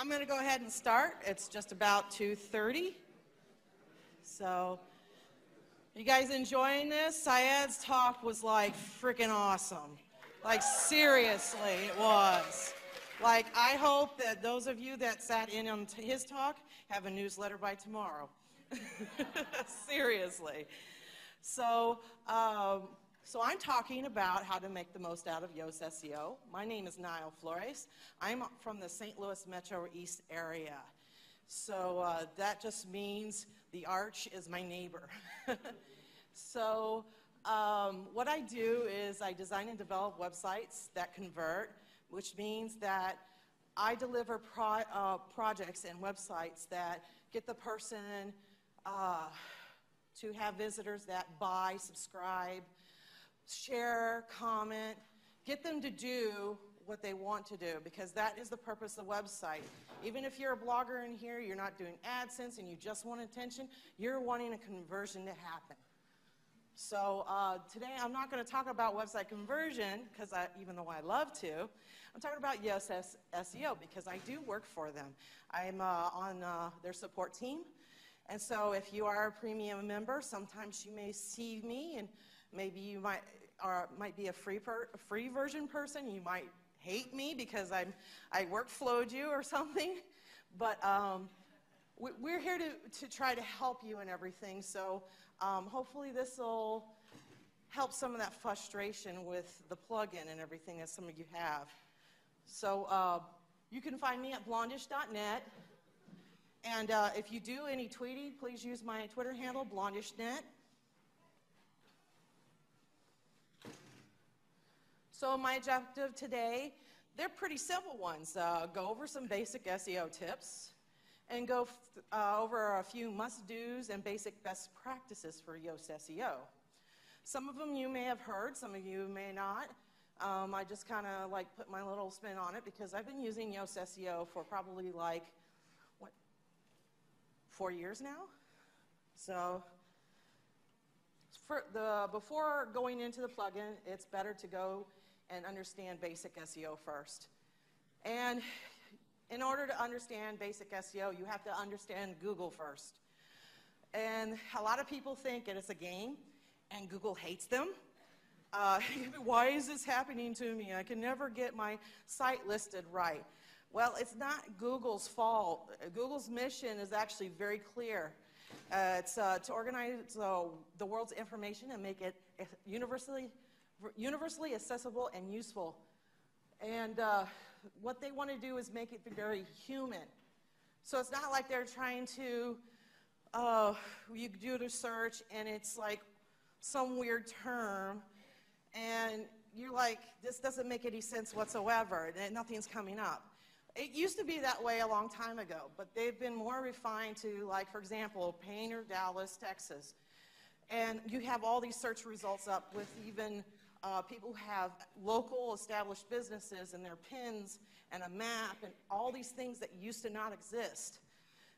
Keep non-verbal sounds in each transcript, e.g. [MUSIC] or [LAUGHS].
I'm going to go ahead and start. It's just about 2.30. So, you guys enjoying this? Syed's talk was like freaking awesome. Like, seriously, it was. Like, I hope that those of you that sat in on his talk have a newsletter by tomorrow. [LAUGHS] seriously. So, um, so I'm talking about how to make the most out of Yoast SEO. My name is Nile Flores. I'm from the St. Louis Metro East area. So uh, that just means the arch is my neighbor. [LAUGHS] so um, what I do is I design and develop websites that convert, which means that I deliver pro uh, projects and websites that get the person uh, to have visitors that buy, subscribe, share, comment, get them to do what they want to do because that is the purpose of the website. Even if you're a blogger in here, you're not doing AdSense and you just want attention, you're wanting a conversion to happen. So uh, today I'm not going to talk about website conversion because even though I love to, I'm talking about Yoast SEO because I do work for them. I'm uh, on uh, their support team. And so if you are a premium member, sometimes you may see me and maybe you might are, might be a free, per, a free version person. You might hate me because I'm, I workflowed you or [LAUGHS] something. But um, we, we're here to, to try to help you and everything. So um, hopefully this will help some of that frustration with the plugin and everything that some of you have. So uh, you can find me at blondish.net. And uh, if you do any tweeting, please use my Twitter handle, blondishnet. So my objective today, they're pretty simple ones. Uh, go over some basic SEO tips and go uh, over a few must-dos and basic best practices for Yoast SEO. Some of them you may have heard, some of you may not. Um, I just kind of like put my little spin on it because I've been using Yoast SEO for probably like, what, four years now? So for the, before going into the plugin, it's better to go and understand basic SEO first. And in order to understand basic SEO, you have to understand Google first. And a lot of people think it is a game, and Google hates them. Uh, [LAUGHS] why is this happening to me? I can never get my site listed right. Well, it's not Google's fault. Google's mission is actually very clear. Uh, it's uh, to organize uh, the world's information and make it universally universally accessible and useful. And uh, what they want to do is make it very human. So it's not like they're trying to, uh, you do the search and it's like some weird term and you're like, this doesn't make any sense whatsoever and nothing's coming up. It used to be that way a long time ago, but they've been more refined to, like, for example, Painter, Dallas, Texas. And you have all these search results up with even uh, people have local established businesses and their pins and a map and all these things that used to not exist.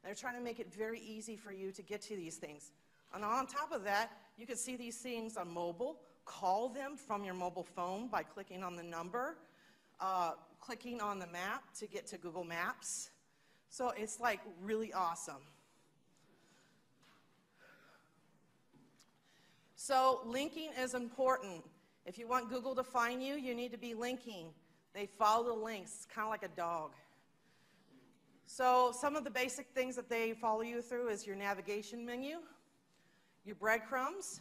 they're trying to make it very easy for you to get to these things. And on top of that, you can see these things on mobile. Call them from your mobile phone by clicking on the number, uh, clicking on the map to get to Google Maps. So it's like really awesome. So linking is important. If you want Google to find you, you need to be linking. They follow the links, kind of like a dog. So some of the basic things that they follow you through is your navigation menu, your breadcrumbs,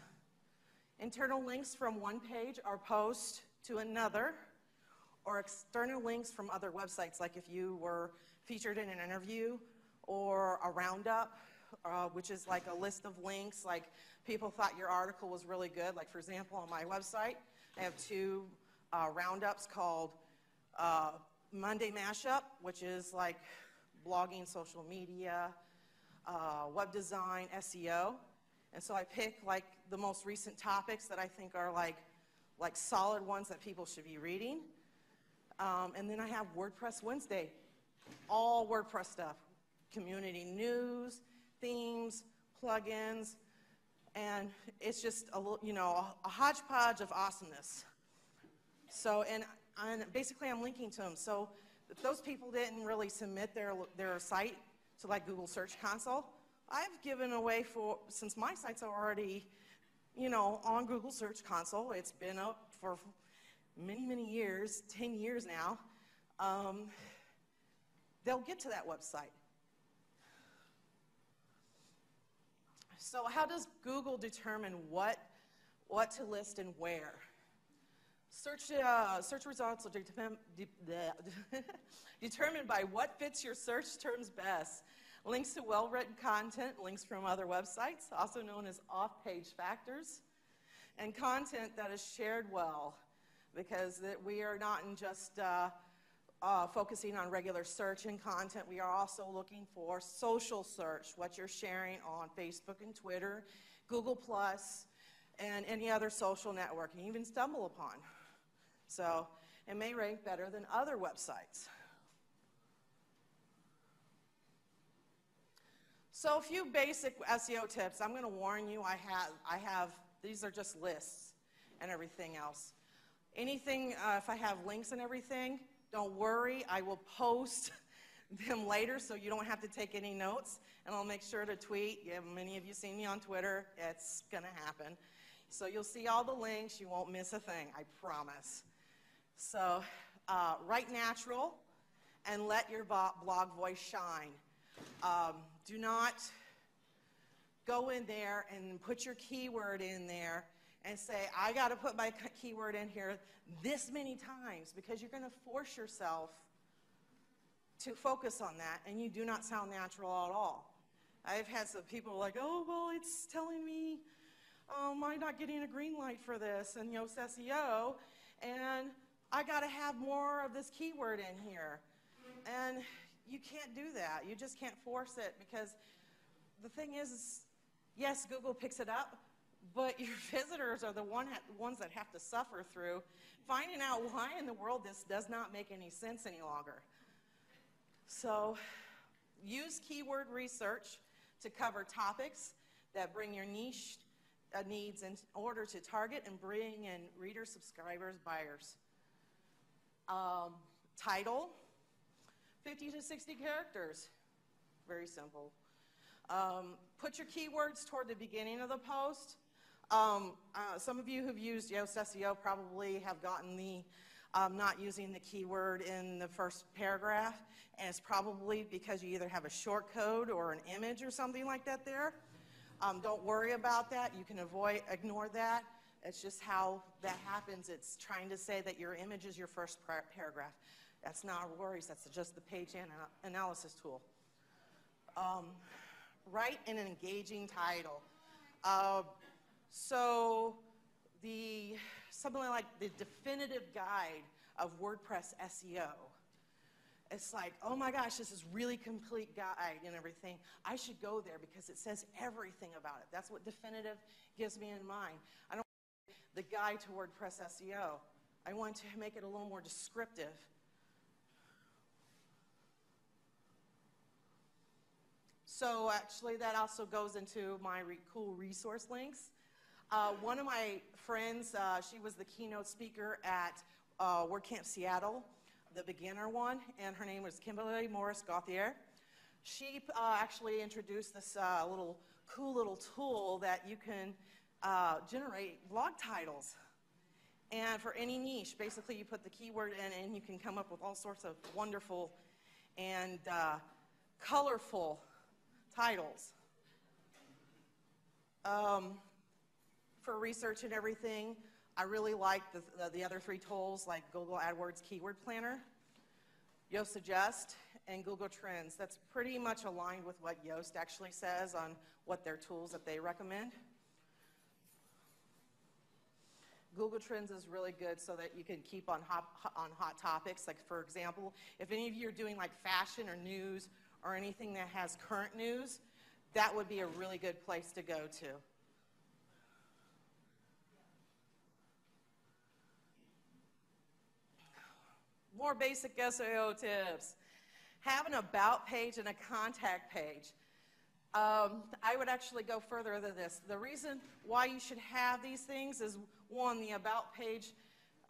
internal links from one page or post to another, or external links from other websites, like if you were featured in an interview or a roundup, uh, which is like a list of links, like people thought your article was really good. Like, for example, on my website, I have two uh, roundups called uh, Monday Mashup, which is like blogging, social media, uh, web design, SEO. And so I pick like the most recent topics that I think are like, like solid ones that people should be reading. Um, and then I have WordPress Wednesday, all WordPress stuff, community news, themes, plugins, and it's just a little, you know a hodgepodge of awesomeness. So and, and basically I'm linking to them. So those people didn't really submit their, their site to like Google Search Console, I've given away for, since my site's are already, you know, on Google Search Console, it's been up for many, many years, 10 years now, um, they'll get to that website. So how does Google determine what, what to list and where? Search, uh, search results are de [LAUGHS] determined by what fits your search terms best. Links to well-written content, links from other websites, also known as off-page factors, and content that is shared well, because that we are not in just uh, uh, focusing on regular search and content. We are also looking for social search, what you're sharing on Facebook and Twitter, Google Plus, and any other social network you even stumble upon. So it may rank better than other websites. So a few basic SEO tips. I'm going to warn you, I have, I have, these are just lists and everything else. Anything, uh, if I have links and everything, don't worry, I will post [LAUGHS] them later so you don't have to take any notes. And I'll make sure to tweet. Yeah, many of you see me on Twitter. It's going to happen. So you'll see all the links. You won't miss a thing, I promise. So uh, write natural and let your blog voice shine. Um, do not go in there and put your keyword in there and say, I got to put my keyword in here this many times because you're going to force yourself to focus on that and you do not sound natural at all. I've had some people like, oh, well, it's telling me um, I'm not getting a green light for this and Yoast SEO. And I got to have more of this keyword in here. And you can't do that. You just can't force it because the thing is, is yes, Google picks it up, but your [LAUGHS] visitors are the one ones that have to suffer through finding out why in the world this does not make any sense any longer. So use keyword research to cover topics that bring your niche uh, needs in order to target and bring in readers, subscribers, buyers. Um, title, 50 to 60 characters. Very simple. Um, put your keywords toward the beginning of the post. Um, uh, some of you who've used Yoast SEO probably have gotten the um, not using the keyword in the first paragraph, and it's probably because you either have a short code or an image or something like that there. Um, don't worry about that. You can avoid, ignore that. It's just how that happens. It's trying to say that your image is your first paragraph. That's not worries, that's just the page analysis tool. Um, write an engaging title. Uh, so the something like the definitive guide of WordPress SEO. It's like, oh my gosh, this is really complete guide and everything. I should go there because it says everything about it. That's what definitive gives me in mind. I don't the guide to WordPress SEO. I want to make it a little more descriptive. So actually that also goes into my re cool resource links. Uh, one of my friends, uh, she was the keynote speaker at uh, WordCamp Seattle, the beginner one, and her name was Kimberly Morris Gauthier. She uh, actually introduced this uh, little cool little tool that you can uh, generate blog titles. And for any niche, basically you put the keyword in and you can come up with all sorts of wonderful and colorful titles. Um, for research and everything, I really like the, the, the, other three tools like Google AdWords Keyword Planner, Yoast Suggest, and Google Trends. That's pretty much aligned with what Yoast actually says on what their tools that they recommend. Google Trends is really good so that you can keep on hot, on hot topics. Like, for example, if any of you are doing like fashion or news or anything that has current news, that would be a really good place to go to. More basic SEO tips. Have an about page and a contact page. Um, I would actually go further than this. The reason why you should have these things is one, the about page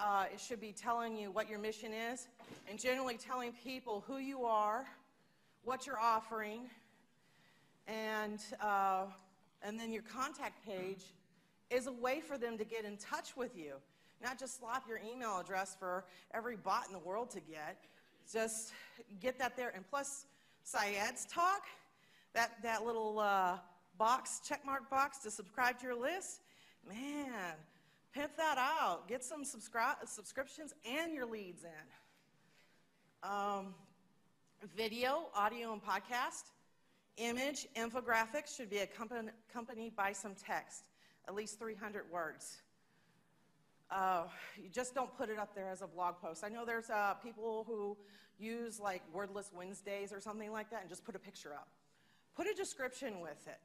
uh, it should be telling you what your mission is and generally telling people who you are, what you're offering, and, uh, and then your contact page is a way for them to get in touch with you. Not just slap your email address for every bot in the world to get. Just get that there. And plus, Syed's talk, that, that little uh, box, checkmark box to subscribe to your list, man, pimp that out. Get some subscri- subscriptions and your leads in. Um, video, audio, and podcast. Image, infographics should be accompanied by some text, at least 300 words. Uh, you just don't put it up there as a blog post. I know there's uh, people who use like Wordless Wednesdays or something like that and just put a picture up. Put a description with it.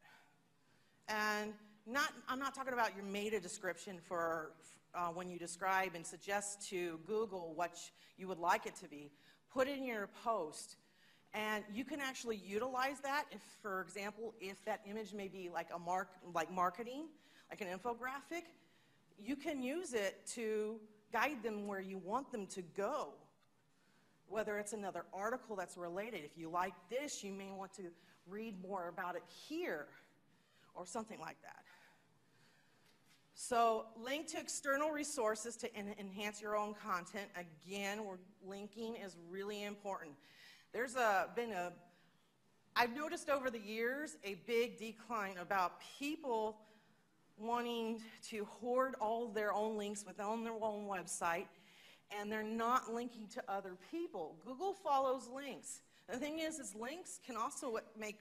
And not, I'm not talking about your meta description for uh, when you describe and suggest to Google what you would like it to be. Put in your post. And you can actually utilize that if, for example, if that image may be like a mark, like marketing, like an infographic, you can use it to guide them where you want them to go. Whether it's another article that's related. If you like this, you may want to read more about it here or something like that. So, link to external resources to en- enhance your own content. Again, linking is really important. There's a, been a, I've noticed over the years a big decline about people wanting to hoard all their own links within their own website, and they're not linking to other people. Google follows links. The thing is, is links can also make,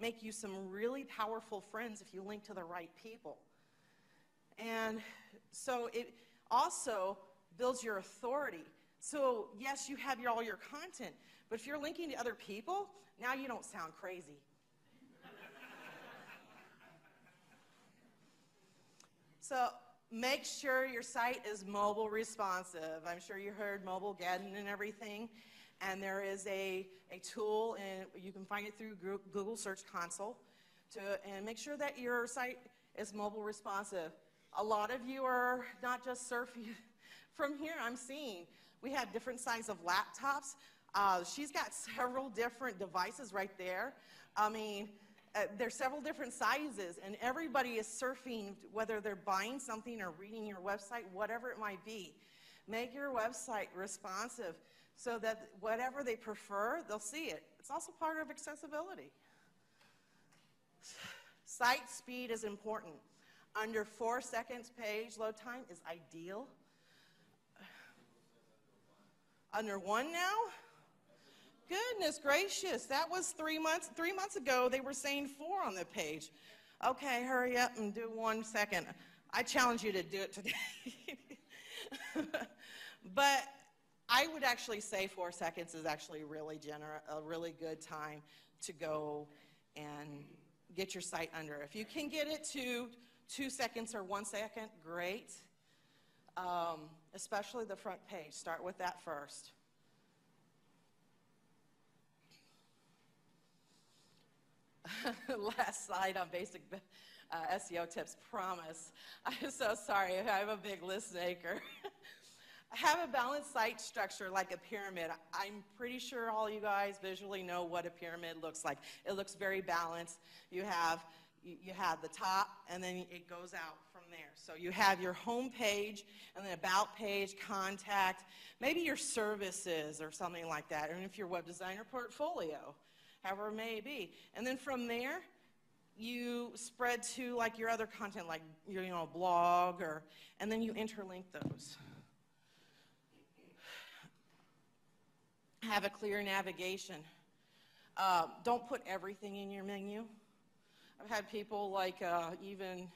make you some really powerful friends if you link to the right people. And so it also builds your authority. So, yes, you have your, all your content, but if you're linking to other people, now you don't sound crazy. So, make sure your site is mobile responsive. I'm sure you heard mobile Mobilegeddon and everything. And there is a, a tool, and you can find it through Google Search Console, to, and make sure that your site is mobile responsive. A lot of you are not just surfing [LAUGHS] from here, I'm seeing. We have different sizes of laptops. Uh, she's got [LAUGHS] several different devices right there. I mean, uh, there's several different sizes, and everybody is surfing, whether they're buying something or reading your website, whatever it might be. Make your website responsive so that whatever they prefer, they'll see it. It's also part of accessibility. Site speed is important. Under four seconds page load time is ideal. Under one now? Goodness gracious, that was three months. Three months ago, they were saying four on the page. Okay, hurry up and do one second. I challenge you to do it today. [LAUGHS] but I would actually say four seconds is actually really gener- a really good time to go and get your site under. If you can get it to two seconds or one second, great. Um, especially the front page. Start with that first. [LAUGHS] Last slide on basic uh, SEO tips, promise. [LAUGHS] I'm so sorry, I'm a big list maker. [LAUGHS] Have a balanced site structure like a pyramid. I'm pretty sure all you guys visually know what a pyramid looks like. It looks very balanced. You have you have the top and then it goes out from there. So you have your home page and then about page, contact, maybe your services or something like that, and if your web designer portfolio, however it may be. And then from there, you spread to like your other content, like your you know blog, or and then you interlink those. Have a clear navigation. Uh, don't put everything in your menu. I've had people like uh, even,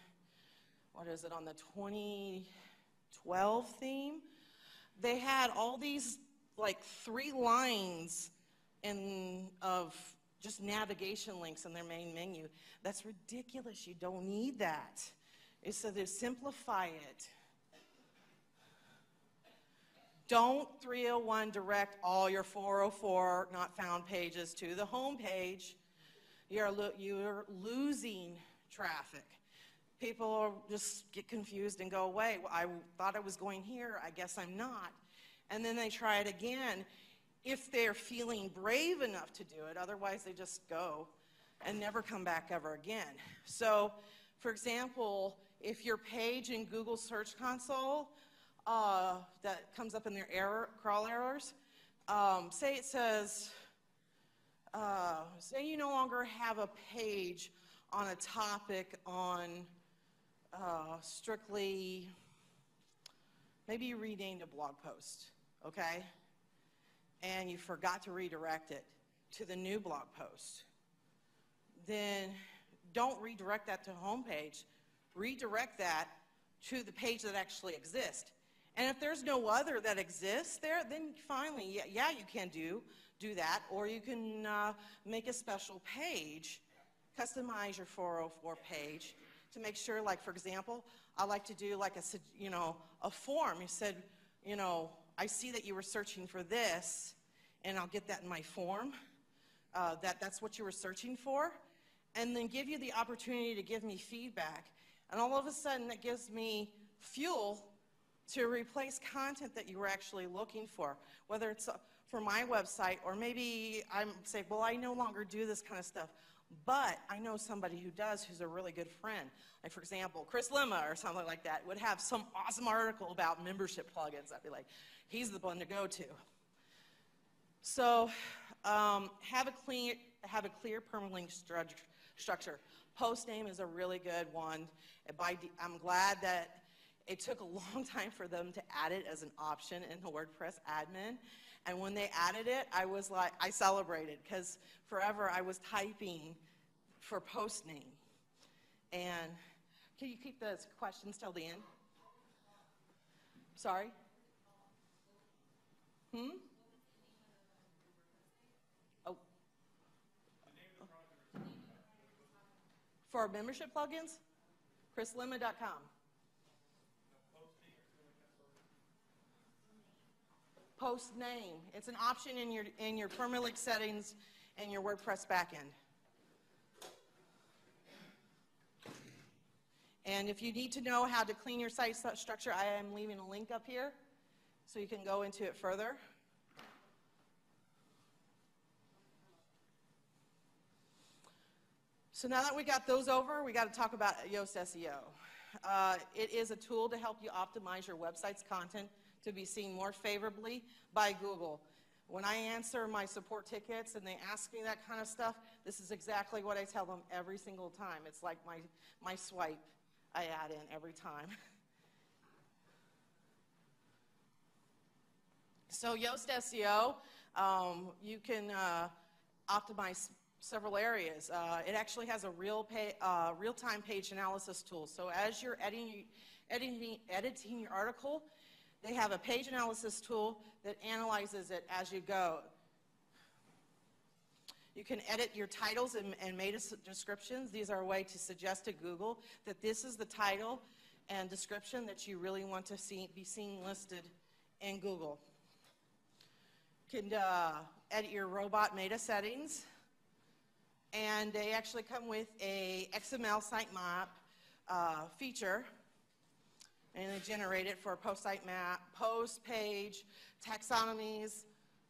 what is it, on the 2012 theme, they had all these like three lines in, of just navigation links in their main menu. That's ridiculous. You don't need that. It's so they simplify it. Don't 301 direct all your 404 not found pages to the home page you're, lo- you're losing traffic. people just get confused and go away. I thought I was going here, I guess I'm not. And then they try it again if they're feeling brave enough to do it, otherwise, they just go and never come back ever again. So, for example, if your page in Google Search Console uh, that comes up in their error, crawl errors, um, say it says, uh, say you no longer have a page on a topic on uh, strictly, maybe you renamed a blog post, okay? And you forgot to redirect it to the new blog post. Then don't redirect that to homepage. Redirect that to the page that actually exists. And if there's no other that exists there, then finally, yeah, yeah you can do, do that. Or you can uh, make a special page, customize your 404 page to make sure, like, for example, I like to do like a, you know, a form. You said, you know, I see that you were searching for this, and I'll get that in my form. Uh, that that's what you were searching for, and then give you the opportunity to give me feedback. And all of a sudden, that gives me fuel to replace content that you were actually looking for, whether it's uh, for my website or maybe I'm saying, well, I no longer do this kind of stuff. But I know somebody who does who's a really good friend. Like, for example, Chris Lema or something like that would have some awesome article about membership plugins. I'd be like, he's the one to go to. So, um, have, a clean, have a clear permalink stru- structure. Post name is a really good one. By, I'm glad that it took a [LAUGHS] long time for them to add it as an option in the WordPress admin. And when they added it, I was like, I celebrated because forever I was typing for post name. And can you keep those questions till the end? Sorry? Hmm? Oh. For our membership plugins? ChrisLema.com. post name. It's an option in your, in your permalink settings and your WordPress backend. And if you need to know how to clean your site structure, I am leaving a link up here so you can go into it further. So now that we got those over, we got to talk about Yoast SEO. Uh, it is a tool to help you optimize your website's content to be seen more favorably by Google. When I answer my support tickets and they ask me that kind of stuff, this is exactly what I tell them every single time. It's like my, my swipe I add in every time. [LAUGHS] So Yoast SEO, um, you can uh, optimize several areas. Uh, it actually has a real pay, uh, real-time page analysis tool. So as you're editing, editing, editing your article, they have a page analysis tool that analyzes it as you go. You can edit your titles and, and meta descriptions. These are a way to suggest to Google that this is the title and description that you really want to see, be seen listed in Google. Can uh, edit your robot meta settings. And they actually come with a XML sitemap uh, feature and they generate it for post site map, post page, taxonomies.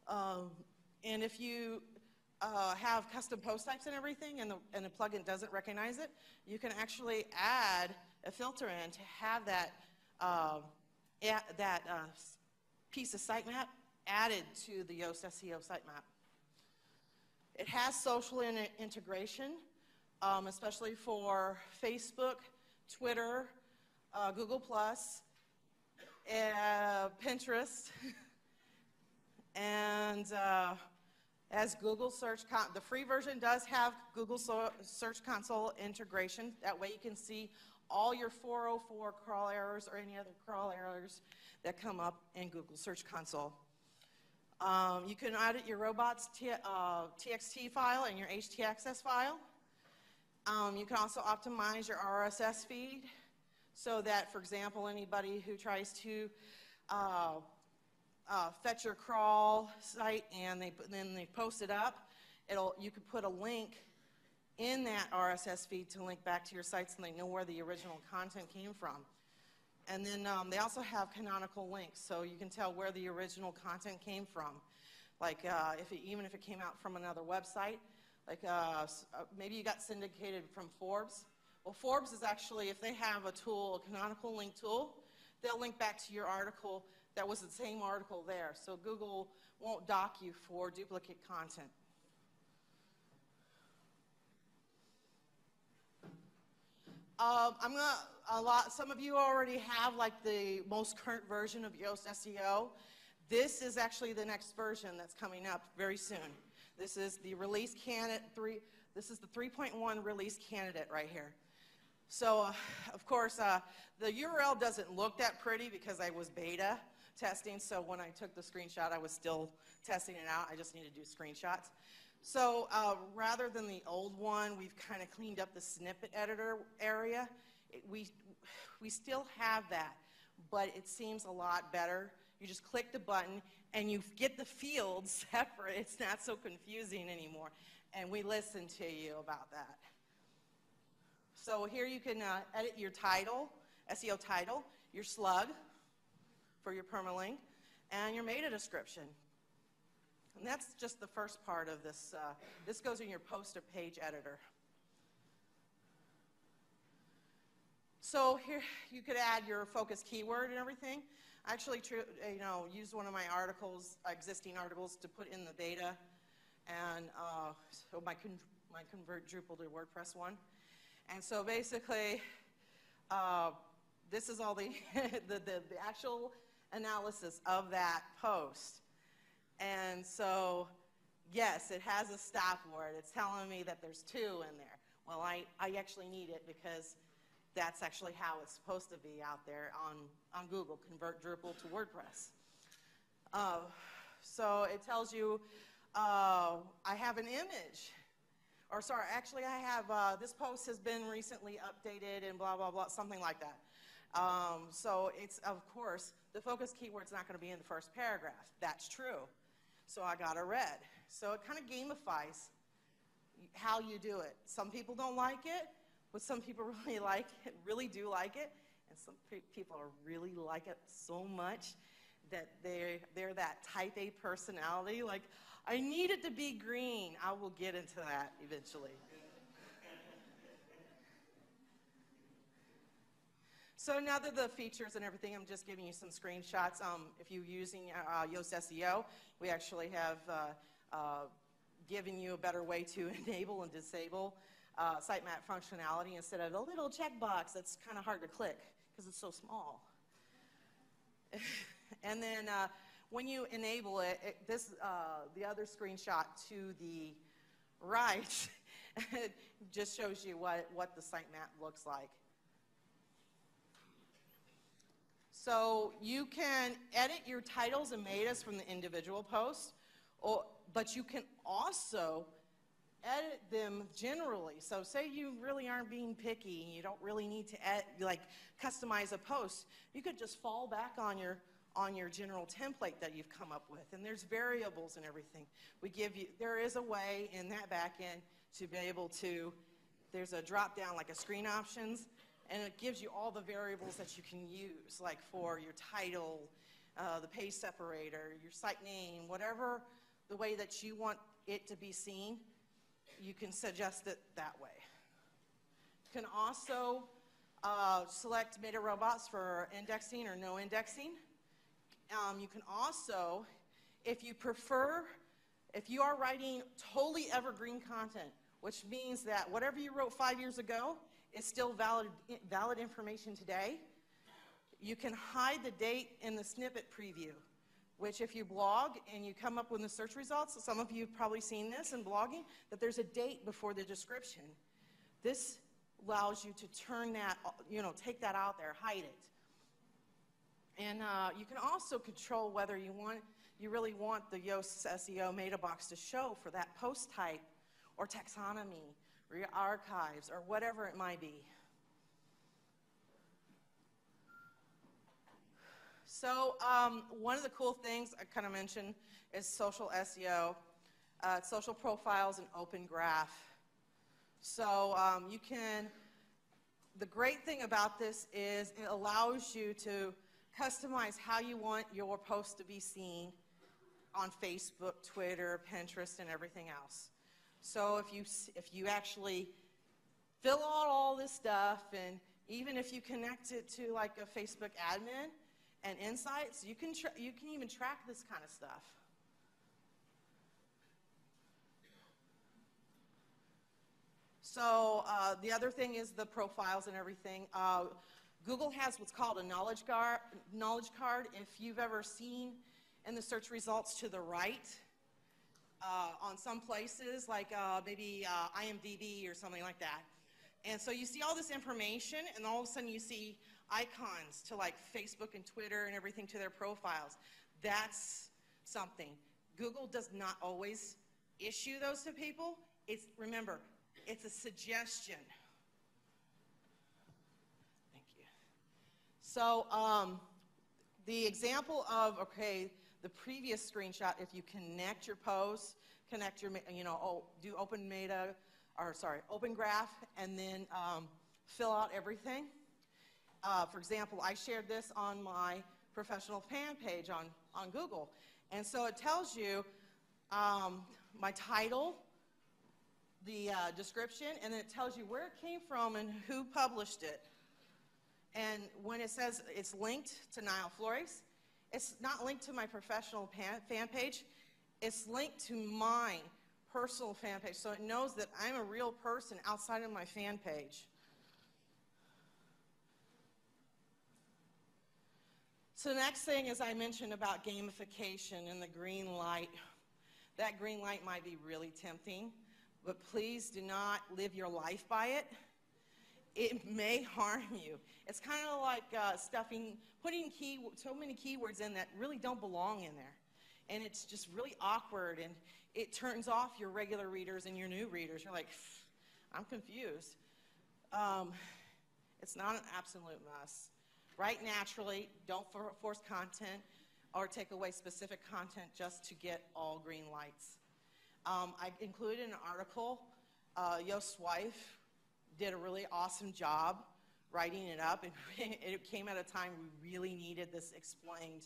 Um, and if you uh, have custom post types and everything, and the, and the plugin doesn't recognize it, you can actually add a filter in to have that, uh, that uh, piece of sitemap added to the Yoast SEO sitemap. It has social in integration, um, especially for Facebook, Twitter, uh, Google Plus, uh, Pinterest, [LAUGHS] and uh, as Google Search, Con the free version does have Google so Search Console integration. That way you can see all your 404 crawl errors or any other crawl errors that come up in Google Search Console. Um, you can edit your robots t uh, TXT file and your htaccess file. Um, you can also optimize your RSS feed so that, for example, anybody who tries to uh, uh, fetch your crawl site and they, then they post it up, it'll, you could put a link in that RSS feed to link back to your sites and they know where the original content came from. And then um, they also have canonical links, so you can tell where the original content came from. Like uh, if it, even if it came out from another website, like uh, uh, maybe you got syndicated from Forbes. Well, Forbes is actually, if they have a tool, a canonical link tool, they'll link back to your article that was the same article there. So Google won't dock you for duplicate content. Um, I'm gonna a lot. Some of you already have like the most current version of Yoast SEO. This is actually the next version that's coming up very soon. This is the release candidate three. This is the 3.1 release candidate right here. So, uh, of course, uh, the URL doesn't look that pretty because I was beta testing. So when I took the screenshot, I was still testing it out. I just need to do screenshots. So uh, rather than the old one, we've kind of cleaned up the snippet editor area. It, we, we still have that, but it seems a lot better. You just click the button and you get the fields [LAUGHS] separate. It's not so confusing anymore. And we listen to you about that. So here you can uh, edit your title, SEO title, your slug for your permalink, and your meta description. And that's just the first part of this. Uh, this goes in your poster page editor. So here you could add your focus keyword and everything. I actually, you know, used one of my articles, existing articles, to put in the data, and uh, so my con my convert Drupal to WordPress one. And so basically, uh, this is all the, [LAUGHS] the, the, the actual analysis of that post. And so, yes, it has a stop word. It's telling me that there's two in there. Well, I, I actually need it because that's actually how it's supposed to be out there on, on Google, convert Drupal to WordPress. Uh, so it tells you uh, I have an image. Or sorry, actually I have, uh, this post has been recently updated and blah, blah, blah, something like that. Um, so it's, of course, the focus keyword's not going to be in the first paragraph. That's true. So I got a red. So it kind of gamifies how you do it. Some people don't like it, but some people [LAUGHS] really like it, really do like it, and some people really like it so much that they're, they're that type A personality. Like, I need it to be green. I will get into that eventually. [LAUGHS] So now that the features and everything, I'm just giving you some screenshots. Um, if you're using uh, Yoast SEO, we actually have uh, uh, given you a better way to [LAUGHS] enable and disable uh, sitemap functionality instead of a little checkbox that's kind of hard to click because it's so small. [LAUGHS] and then uh, when you enable it, it this uh, the other screenshot to the right [LAUGHS] just shows you what, what the sitemap looks like. So you can edit your titles and metas from the individual posts, or, but you can also edit them generally. So say you really aren't being picky, and you don't really need to like customize a post, you could just fall back on your on your general template that you've come up with. And there's variables and everything. We give you, there is a way in that back end to be able to, there's a drop down like a screen options and it gives you all the variables that you can use, like for your title, uh, the page separator, your site name, whatever the way that you want it to be seen, you can suggest it that way. You can also uh, select meta robots for indexing or no indexing. Um, you can also, if you prefer, if you are writing totally evergreen content, which means that whatever you wrote five years ago, is still valid, valid information today. You can hide the date in the snippet preview, which if you blog and you come up with the search results, some of you have probably seen this in blogging, that there's a date before the description. This allows you to turn that, you know, take that out there, hide it. And uh, you can also control whether you want, you really want the Yoast SEO meta box to show for that post type or taxonomy or your archives or whatever it might be. So um, one of the cool things I kind of mentioned is social SEO, uh, social profiles and open graph. So um, you can, the great thing about this is it allows you to customize how you want your post to be seen on Facebook, Twitter, Pinterest, and everything else. So if you, if you actually fill out all this stuff, and even if you connect it to like a Facebook admin and insights, you can, you can even track this kind of stuff. So uh, the other thing is the profiles and everything. Uh, Google has what's called a knowledge, guard, knowledge card. If you've ever seen in the search results to the right, uh, on some places, like uh, maybe uh, IMDb or something like that. And so you see all this information, and all of a sudden you see icons to like Facebook and Twitter and everything to their profiles. That's something. Google does not always issue those to people. It's, remember, it's a suggestion. Thank you. So um, the example of, okay, the previous screenshot, if you connect your posts, connect your, you know, oh, do open meta, or sorry, open graph, and then um, fill out everything. Uh, for example, I shared this on my professional fan page on, on Google. And so it tells you um, my title, the uh, description, and then it tells you where it came from and who published it. And when it says it's linked to Nile Flores, it's not linked to my professional fan page. It's linked to my personal fan page. So it knows that I'm a real person outside of my fan page. So the next thing is I mentioned about gamification and the green light. That green light might be really tempting, but please do not live your life by it it may [LAUGHS] harm you. It's kind of like uh, stuffing, putting key, so many keywords in that really don't belong in there. And it's just really awkward, and it turns off your regular readers and your new readers. You're like, I'm confused. Um, it's not an absolute must. Write naturally, don't for force content or take away specific content just to get all green lights. Um, I included an article, uh, Yoast's wife did a really awesome job writing it up. And [LAUGHS] it came at a time we really needed this explained.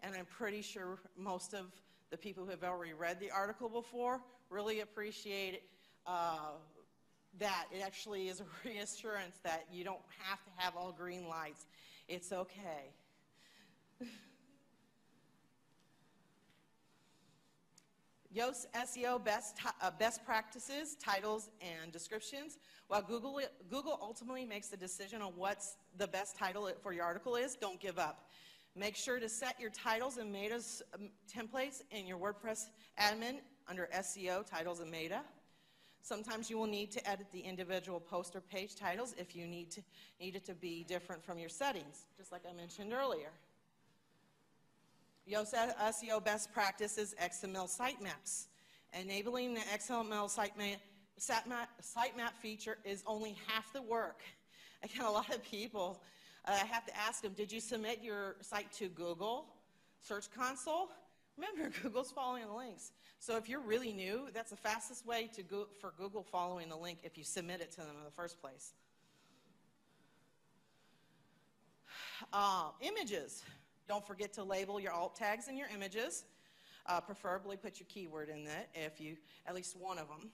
And I'm pretty sure most of the people who have already read the article before really appreciate uh, that. It actually is a [LAUGHS] reassurance that you don't have to have all green lights. It's okay. [LAUGHS] Yoast SEO best, uh, best practices, titles, and descriptions. While Google, Google ultimately makes the decision on what's the best title for your article is, don't give up. Make sure to set your titles and meta um, templates in your WordPress admin under SEO, titles, and meta. Sometimes you will need to edit the individual post or page titles if you need, to, need it to be different from your settings, just like I mentioned earlier. Yoast SEO best practices XML sitemaps. Enabling the XML sitemap, sitemap feature is only half the work. [LAUGHS] I get a lot of people, I have to ask them, did you submit your site to Google Search Console? Remember, [LAUGHS] Google's following the links. So if you're really new, that's the fastest way to go for Google following the link if you submit it to them in the first place. Uh, images. Don't forget to label your alt tags in your images. Uh, preferably put your keyword in it if you, at least one of them.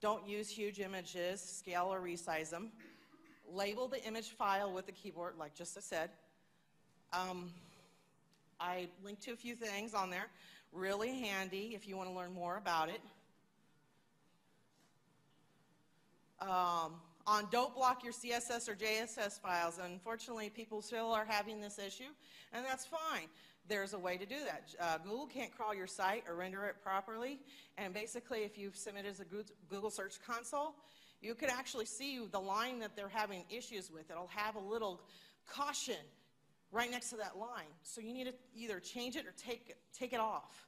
Don't use huge images, scale or resize them. Label the image file with the keyboard, like just I said. Um, I linked to a few things on there. Really handy if you want to learn more about it. Um, on don't block your CSS or JSS files. Unfortunately, people still are having this issue, and that's fine. There's a way to do that. Uh, Google can't crawl your site or render it properly, and basically, if you've submitted as a Google Search Console, you could actually see the line that they're having issues with. It'll have a little caution right next to that line. So you need to either change it or take, take it off.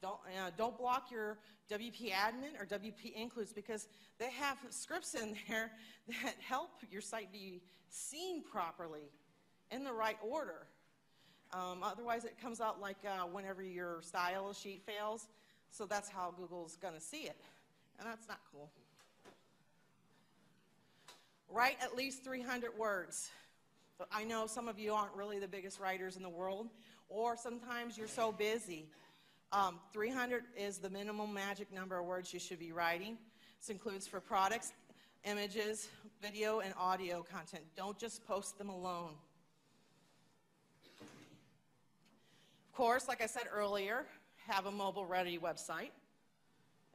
Don't, uh, don't block your WP admin or WP includes because they have scripts in there [LAUGHS] that help your site be seen properly in the right order. Um, otherwise, it comes out like uh, whenever your style sheet fails. So that's how Google's going to see it. And that's not cool. Write at least 300 words. I know some of you aren't really the biggest writers in the world, or sometimes you're so busy. Um, 300 is the minimum magic number of words you should be writing. This includes for products, images, video, and audio content. Don't just post them alone. Of course, like I said earlier, have a mobile ready website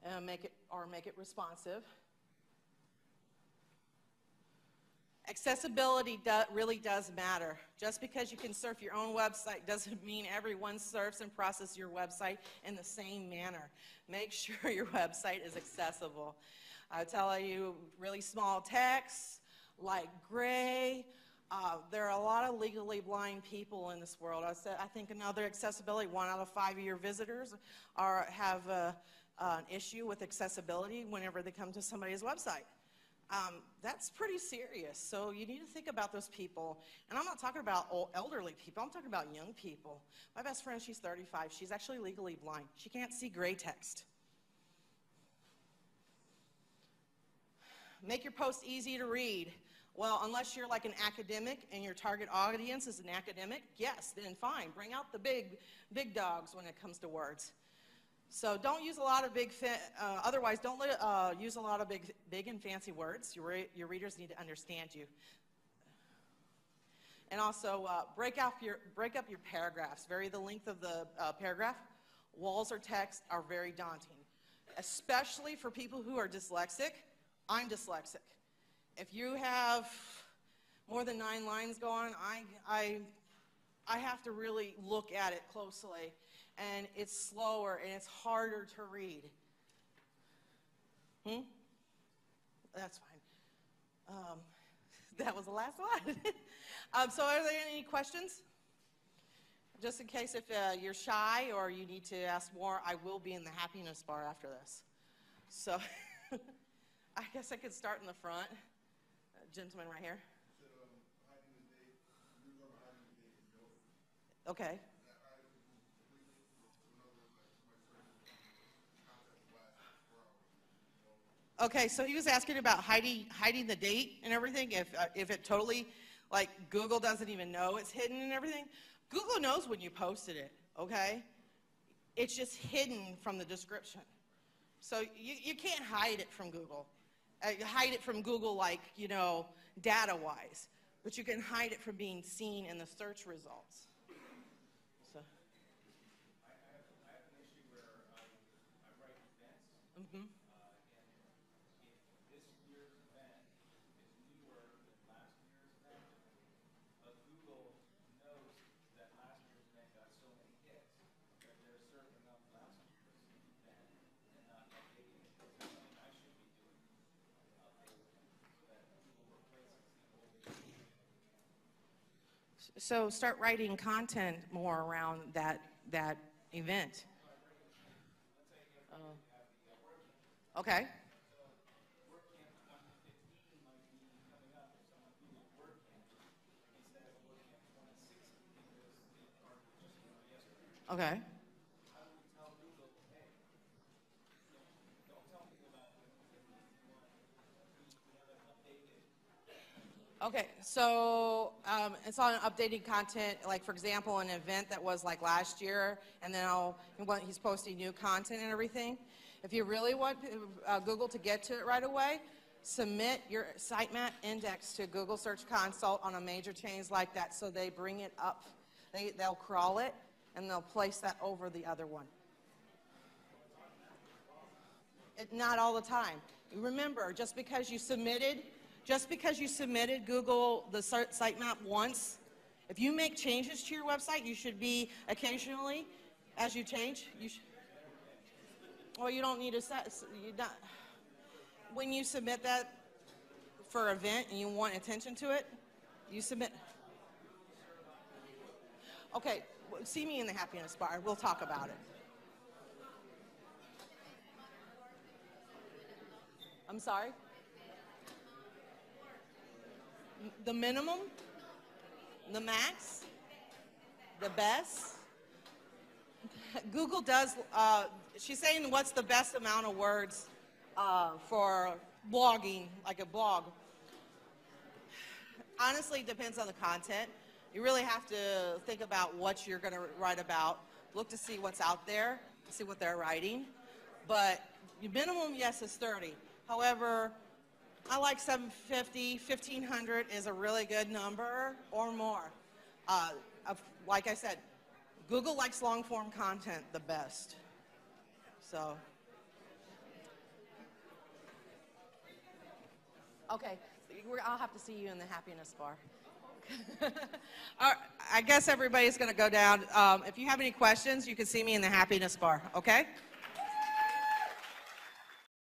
and make it or make it responsive. Accessibility do, really does matter. Just because you can surf your own website doesn't [LAUGHS] mean everyone surfs and processes your website in the same manner. Make [LAUGHS] sure your website is accessible. I tell you, really small text, like gray. Uh, there are a lot of legally blind people in this world. I, said, I think another accessibility, one out of five of your visitors are, have a, uh, an issue with accessibility whenever they come to somebody's website. Um, that's pretty serious. So you need to think about those people. And I'm not talking about old, elderly people, I'm talking about young people. My best friend, she's 35. She's actually legally blind. She can't see gray text. Make your post easy to read. Well, unless you're like an academic and your target audience is an academic, yes, then fine. Bring out the big, big dogs when it comes to words. So don't use a lot of big, uh, otherwise don't uh, use a lot of big, big and fancy words. Your, re your readers need to understand you. And also uh, break, up your, break up your paragraphs. Vary the length of the uh, paragraph. Walls or text are very daunting, especially for people who are dyslexic. I'm dyslexic. If you have more than nine lines going, I, I, I have to really look at it closely and it's slower and it's harder to read. Hmm? That's fine. Um, [LAUGHS] that was the last one. [LAUGHS] um, so, are there any questions? Just in case if uh, you're shy or you need to ask more, I will be in the happiness bar after this. So, [LAUGHS] I guess I could start in the front. Uh, gentleman right here. Um, okay. Okay, so he was asking about hiding, hiding the date and everything, if, uh, if it totally, like Google doesn't even know it's hidden and everything. Google knows when you posted it, okay? It's just hidden from the description. So you, you can't hide it from Google. Uh, hide it from Google like, you know, data-wise. But you can hide it from being seen in the search results. So. I, have, I have an issue where I, write events. Mm-hmm. So start writing content more around that, that event. Uh, okay. Okay. Okay, so um, it's on updating content, like for example, an event that was like last year, and then I'll, he's posting new content and everything. If you really want uh, Google to get to it right away, submit your sitemap index to Google Search Console on a major change like that so they bring it up. They, they'll crawl it, and they'll place that over the other one. It, not all the time. Remember, just because you submitted just because you submitted Google the site sitemap once, if you make changes to your website, you should be occasionally, as you change, you should, well, you don't need to set, you not, when you submit that for an event and you want attention to it, you submit. Okay, see me in the happiness bar. We'll talk about it. I'm sorry? The minimum, the max, the best. Google does, uh, she's saying what's the best amount of words uh, for blogging, like a blog. honestly depends on the content. You really have to think about what you're going to write about. Look to see what's out there, see what they're writing. But minimum, yes, is 30. However, I like 750, 1500 is a really good number or more. Uh, of, like I said, Google likes long form content the best. So. Okay, I'll have to see you in the happiness bar. [LAUGHS] Right, I guess everybody's going to go down. Um, if you have any questions, you can see me in the happiness bar, okay?